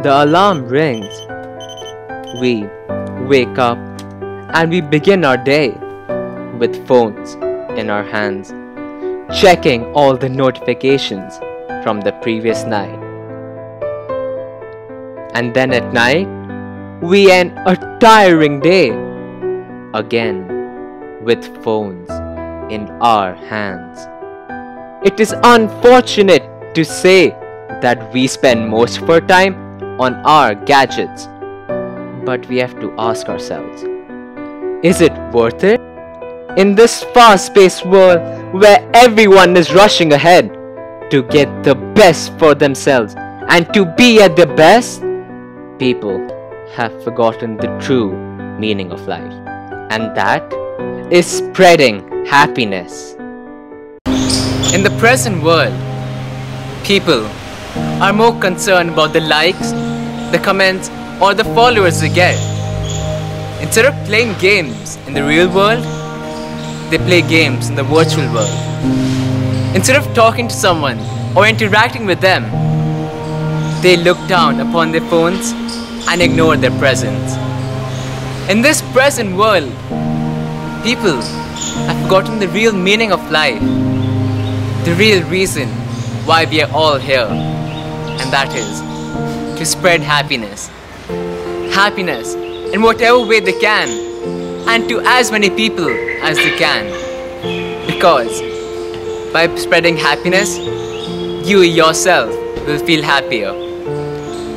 The alarm rings. We wake up and we begin our day with phones in our hands, checking all the notifications from the previous night. And then at night, we end a tiring day again with phones in our hands. It is unfortunate to say that we spend most of our time on our gadgets, but we have to ask ourselves is it worth it? In this fast paced world where everyone is rushing ahead to get the best for themselves and to be at their best, people have forgotten the true meaning of life, and that is spreading happiness. In the present world, people are more concerned about the likes, the comments, or the followers they get. Instead of playing games in the real world, they play games in the virtual world. Instead of talking to someone or interacting with them, they look down upon their phones and ignore their presence. In this present world, people have forgotten the real meaning of life, the real reason why we are all here, and that is to spread happiness. Happiness in whatever way they can, and to as many people as they can. Because by spreading happiness, you yourself will feel happier.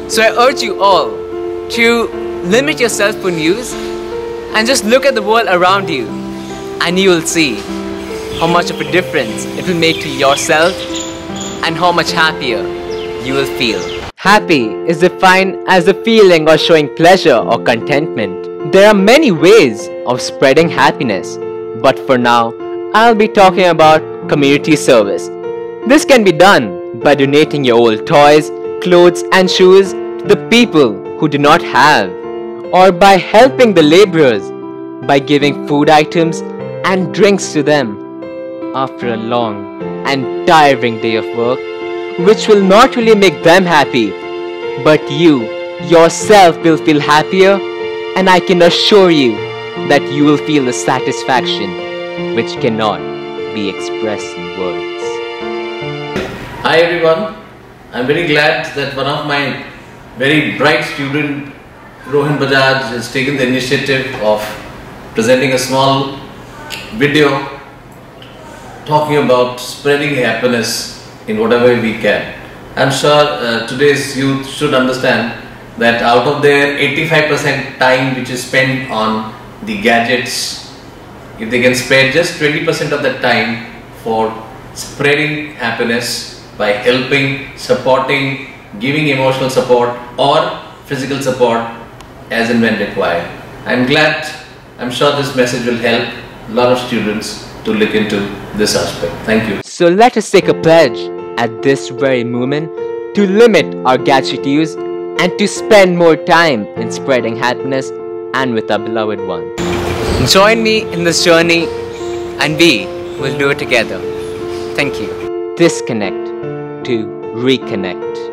So I urge you all to limit yourself for news and just look at the world around you and you will see how much of a difference it will make to yourself and how much happier you will feel. Happy is defined as a feeling or showing pleasure or contentment. There are many ways of spreading happiness, but for now, I'll be talking about community service. This can be done by donating your old toys, clothes, and shoes to the people who do not have, or by helping the laborers by giving food items and drinks to them after a long and tiring day of work, which will not really make them happy, but you yourself will feel happier, and I can assure you that you will feel the satisfaction which cannot be expressed in words. Hi everyone, I'm very glad that one of my very bright student Rohin Bajaj has taken the initiative of presenting a small video talking about spreading happiness in whatever we can. I'm sure uh, today's youth should understand that out of their 85% time which is spent on the gadgets, if they can spare just 20% of that time for spreading happiness by helping, supporting, giving emotional support or physical support as and when required. I'm glad, I'm sure this message will help a lot of students to look into this aspect. Thank you. So let us take a pledge at this very moment to limit our gadget use and to spend more time in spreading happiness and with our beloved ones. Join me in this journey and we will do it together. Thank you. Disconnect to reconnect.